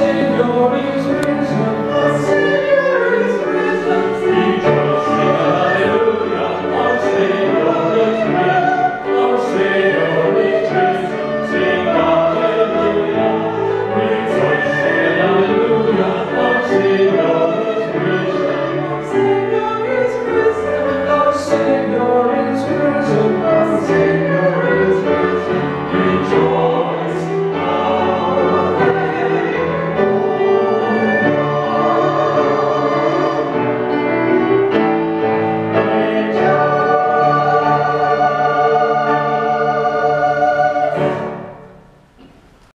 say